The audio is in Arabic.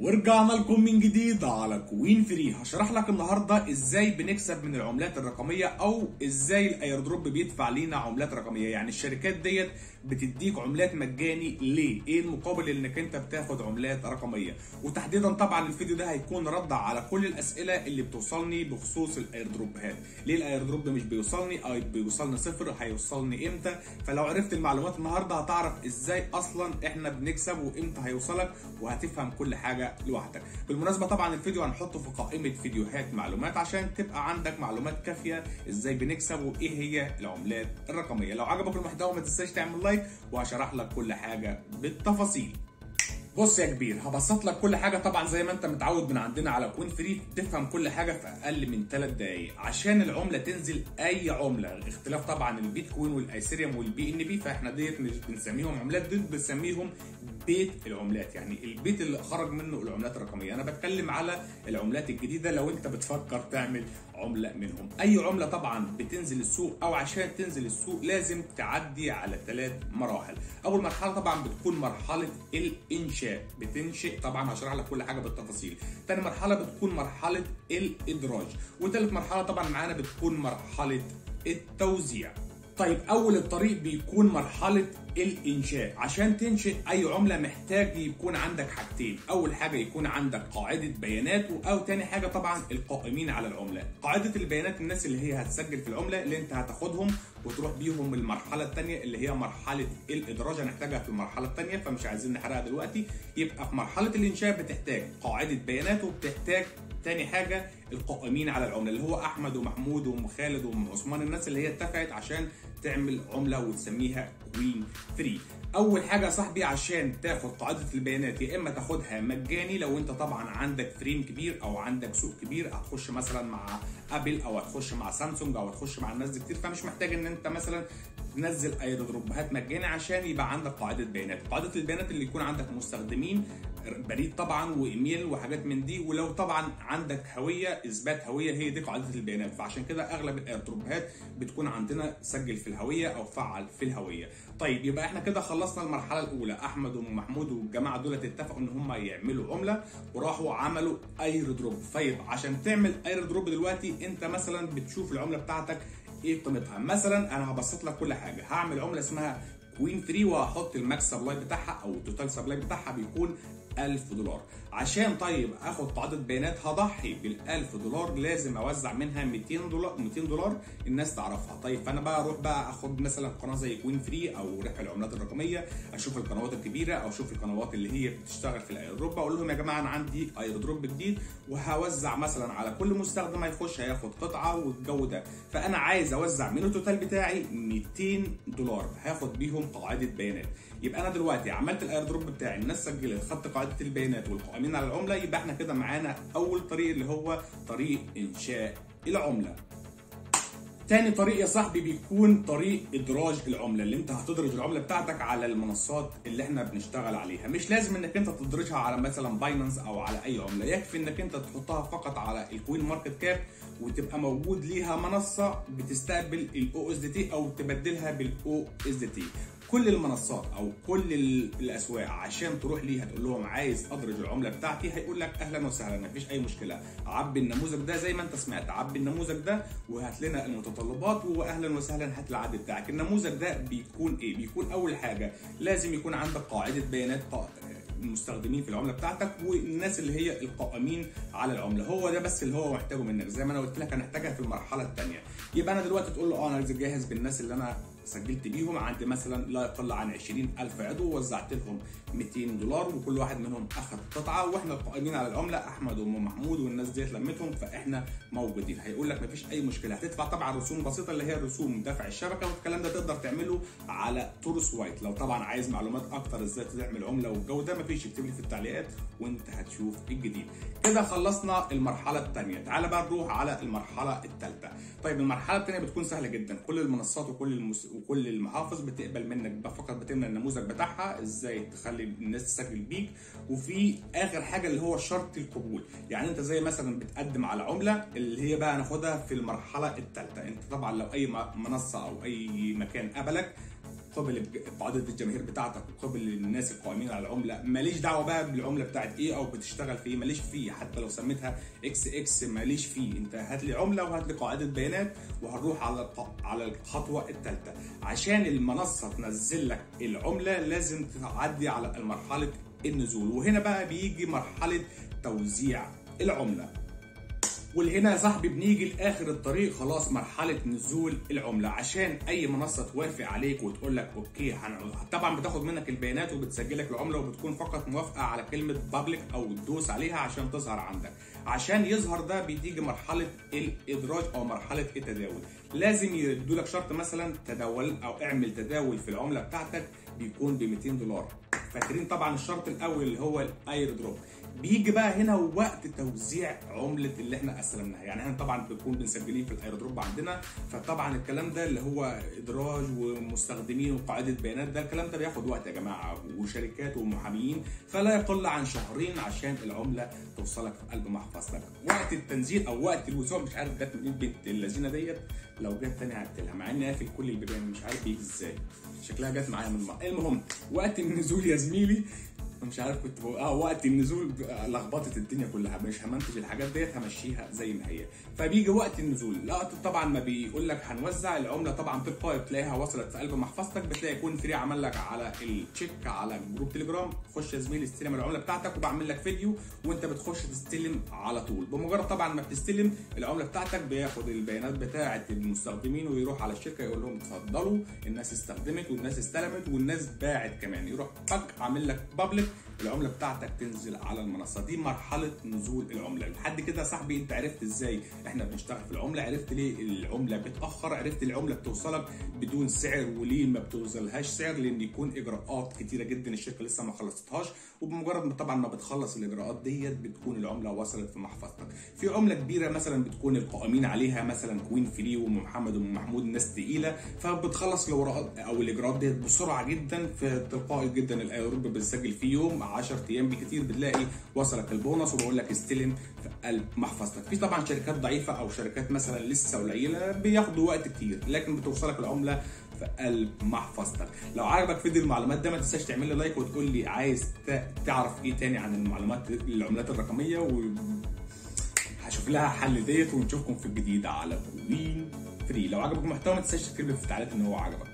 ورجعنا لكم من جديد على كوين فري. هشرح لك النهارده إزاي بنكسب من العملات الرقمية أو إزاي ال airdrop بيدفع لينا عملات رقمية. يعني الشركات ديت بتديك عملات مجاني ليه؟ إيه المقابل انك انت بتاخد عملات رقمية؟ وتحديدا طبعا الفيديو ده هيكون رد على كل الأسئلة اللي بتوصلني بخصوص ال airdrop ات ليه ال airdrop مش بيوصلني؟ أو بيوصلني صفر. هيوصلني إمتى؟ فلو عرفت المعلومات النهارده هتعرف إزاي أصلا إحنا بنكسب وإمتى هيوصلك وهتفهم كل حاجة لوحدك. بالمناسبة طبعا الفيديو هنحطه في قائمة فيديوهات معلومات عشان تبقى عندك معلومات كافية إزاي بنكسب وإيه هي العملات الرقمية. لو عجبك المحتوى ما تنساش تعمل لايك وهشرح لك كل حاجة بالتفاصيل. بص يا كبير هبسط لك كل حاجة طبعا زي ما انت متعود من عندنا على Coin Free تفهم كل حاجة في أقل من 3 دقائق عشان العملة تنزل أي عملة اختلاف طبعا البيتكوين والأيثيريوم والبي إن بي فإحنا ديت مش بنسميهم عملات دول بنسميهم بيت العملات. يعني البيت اللي خرج منه العملات الرقمية. أنا بتكلم على العملات الجديدة لو أنت بتفكر تعمل عملة منهم. أي عملة طبعا بتنزل السوق أو عشان تنزل السوق لازم تعدي على ثلاث مراحل. أول مرحلة طبعا بتكون مرحلة الإنشاء. بتنشئ طبعا هشرح لك كل حاجة بالتفاصيل. تاني مرحلة بتكون مرحلة الإدراج. وثالث مرحلة طبعا معانا بتكون مرحلة التوزيع. طيب أول الطريق بيكون مرحلة الإنشاء. عشان تنشئ أي عملة محتاج يكون عندك حاجتين. أول حاجة يكون عندك قاعدة بيانات أو تاني حاجة طبعا القائمين على العملة. قاعدة البيانات الناس اللي هي هتسجل في العملة اللي أنت هتاخدهم وتروح بيهم المرحلة الثانية اللي هي مرحلة الإدراج. هنحتاجها في المرحلة الثانية فمش عايزين نحرقها دلوقتي. يبقى في مرحلة الإنشاء بتحتاج قاعدة بيانات وبتحتاج تاني حاجة القائمين على العملة اللي هو أحمد ومحمود وأم خالد وأم عثمان الناس اللي هي اتفقت عشان تعمل عملة وتسميها Coin Free أول حاجة يا صاحبي عشان تاخد قاعدة البيانات يا إما تاخدها مجاني لو أنت طبعا عندك frame كبير أو عندك سوق كبير هتخش مثلا مع ابل أو هتخش مع سامسونج أو هتخش مع الناس دي كتير. فمش محتاج إن أنت مثلا تنزل airdrop ات مجاني عشان يبقى عندك قاعدة بيانات. قاعدة البيانات اللي يكون عندك مستخدمين بريد طبعا وإيميل وحاجات من دي. ولو طبعا عندك هوية إثبات هوية هي دي قاعدة البيانات. فعشان كده أغلب ال airdrop ات بتكون عندنا سجل في الهوية أو فعل في الهوية. طيب يبقى إحنا كده خلصنا المرحلة الأولى. أحمد ومحمود والجماعة دول اتفقوا إن هم يعملوا عملة وراحوا عملوا airdrop. طيب عشان تعمل airdrop دلوقتي أنت مثلا بتشوف العملة بتاعتك إيه قيمتها؟ مثلا أنا هبسط لك كل حاجة. هعمل عملة اسمها Coin Free وهحط ال max supply بتاعها أو ال total supply بتاعها بيكون 1000 دولار. عشان طيب آخد قاعدة بيانات هضحي بال 1000 دولار لازم أوزع منها 200 دولار 200 دولار الناس تعرفها. طيب فأنا بقى أروح بقى آخد مثلا قناة زي Coin Free أو ربح العملات الرقمية أشوف القنوات الكبيرة أو أشوف القنوات اللي هي بتشتغل في ال airdrop أقول لهم يا جماعة أنا عندي airdrop جديد وهوزع مثلا على كل مستخدم هيخش هياخد قطعة والجو ده فأنا عايز أوزع من ال total بتاعي 200 دولار هاخد بيهم قاعدة بيانات. يبقى أنا دلوقتي عملت ال airdrop بتاعي الناس سجلت خدت قاعدة البيانات والقائمين على العملة يبقى إحنا كده معانا أول طريق اللي هو طريق إنشاء العملة. تاني طريق يا صاحبي بيكون طريق إدراج العملة اللي انت هتدرج العملة بتاعتك على المنصات اللي إحنا بنشتغل عليها. مش لازم انك انت تدرجها على مثلا Binance أو على أي عملة يكفي انك انت تحطها فقط على ال CoinMarketCap وتبقى موجود ليها منصة بتستقبل ال USDT أو تبدلها بال USDT كل المنصات أو كل الأسواق عشان تروح ليها تقول لهم عايز أدرج العملة بتاعتي هيقول لك أهلا وسهلا مفيش أي مشكلة. عبي النموذج ده زي ما أنت سمعت عبي النموذج ده وهات لنا المتطلبات واهلا وسهلا هات العد بتاعك. النموذج ده بيكون إيه؟ بيكون أول حاجة لازم يكون عندك قاعدة بيانات المستخدمين في العملة بتاعتك والناس اللي هي القائمين على العملة. هو ده بس اللي هو محتاجه منك. زي ما أنا قلت لك هنحتاجها في المرحلة الثانية يبقى أنا دلوقتي تقول له آه أنا جاهز بالناس اللي أنا سجلت بيهم عندي مثلا لا يقل عن 20000 عضو ووزعت لهم 200 دولار وكل واحد منهم أخذ قطعة وإحنا القائمين على العملة أحمد وأم محمود والناس ديت لمتهم فإحنا موجودين. هيقول لك مفيش أي مشكلة هتدفع طبعا رسوم بسيطة اللي هي رسوم دفع الشبكة والكلام ده تقدر تعمله على تورس وايت. لو طبعا عايز معلومات أكتر إزاي تعمل عملة والجو ده مفيش اكتب لي في التعليقات وأنت هتشوف الجديد. كده خلصنا المرحلة الثانية تعال بقى نروح على المرحلة الثالثه طيب المرحلة الثانية بتكون سهلة جدا. كل المنصات وكل المس... وكل المحافظ بتقبل منك فقط بتملى النموذج بتاعها. إزاي؟ تخلي الناس تسجل بيك. وفي آخر حاجة اللي هو شرط القبول. يعني أنت زي مثلا بتقدم على عملة اللي هي بقى ناخدها في المرحلة الثالثه أنت طبعا لو أي منصة أو أي مكان قبلك قبل قاعدة الجماهير بتاعتك وقبل الناس القائمين على العملة. ماليش دعوة بقى بالعملة بتاعت إيه أو بتشتغل في إيه ماليش فيه. حتى لو سميتها إكس إكس ماليش فيه. أنت هات لي عملة وهات لي قاعدة بيانات وهنروح على على الخطوة الثالثه عشان المنصة تنزل لك العملة لازم تعدي على مرحلة النزول. وهنا بقى بيجي مرحلة توزيع العملة. والهنا يا صاحبي بنيجي لآخر الطريق. خلاص مرحلة نزول العملة. عشان أي منصة توافق عليك وتقول لك أوكي طبعا بتاخد منك البيانات وبتسجل لك العملة وبتكون فقط موافقة على كلمة بابليك أو تدوس عليها عشان تظهر عندك. عشان يظهر ده بتيجي مرحلة الإدراج أو مرحلة التداول. لازم يدوا لك شرط مثلا تداول أو اعمل تداول في العملة بتاعتك بيكون ب 200 دولار. فاكرين طبعا الشرط الأول اللي هو ال airdrop. بيجي بقى هنا وقت توزيع عملة اللي إحنا استلمناها يعني إحنا طبعا بنكون مسجلين في ال airdrop عندنا فطبعا الكلام ده اللي هو إدراج ومستخدمين وقاعدة بيانات ده الكلام ده بياخد وقت يا جماعة وشركات ومحاميين فلا يقل عن شهرين عشان العملة توصلك في قلب محفظتك. وقت التنزيل أو وقت الوصول مش عارف جت منين بنت اللذينة ديت لو جت تاني هقتلها مع اني قافل كل البيبان مش عارف بيجي إزاي. شكلها جت معايا من المهم وقت النزول يا زميلي مش عارف كنت آه وقت النزول لخبطت الدنيا كلها مش هamontage الحاجات ديت همشيها زي ما هي. فبيجي وقت النزول. لا طبعا ما بيقول لك هنوزع العملة طبعا تلقائي بتلاقيها وصلت في قلب محفظتك بتلاقي Coin Free عمل لك على ال check على جروب تليجرام خش يا زميلي استلم العملة بتاعتك وبعمل لك فيديو وانت بتخش تستلم على طول. بمجرد طبعا ما بتستلم العملة بتاعتك بياخد البيانات بتاعة المستخدمين ويروح على الشركة يقول لهم اتفضلوا الناس استخدمت والناس استلمت والناس باعت كمان. يروح طق عامل لك public العملة بتاعتك تنزل على المنصة. دي مرحلة نزول العملة. لحد كده صاحبي انت عرفت إزاي إحنا بنشتغل في العملة؟ عرفت ليه العملة بتأخر؟ عرفت العملة بتوصلك بدون سعر؟ وليه ما بتوصلهاش سعر؟ لأن يكون إجراءات كتيرة جدا الشركة لسه ما خلصتهاش. وبمجرد ما طبعا ما بتخلص الإجراءات ديت بتكون العملة وصلت في محفظتك. في عملة كبيرة مثلا بتكون القائمين عليها مثلا Coin Free وام محمد وأم محمود ناس تقيلة. فبتخلص الاوراق أو الإجراءات ديت بسرعة جدا في تلقائي جدا ال airdrop بتسجل في يوم 10 أيام بكتير بتلاقي وصلك البونص وبقول لك استلم في قلب محفظتك. في طبعا شركات ضعيفة أو شركات مثلا لسه قليلة بياخدوا وقت كتير لكن بتوصلك العملة في قلب محفظتك. لو عجبك فيديو المعلومات ده ما تنساش تعمل لي لايك وتقول لي عايز تعرف إيه تاني عن المعلومات العملات الرقمية؟ و هشوف لها حل ديت ونشوفكم في الجديد على Coin Free لو عجبك المحتوى ما تنساش تكتب في التعليقات إن هو عجبك.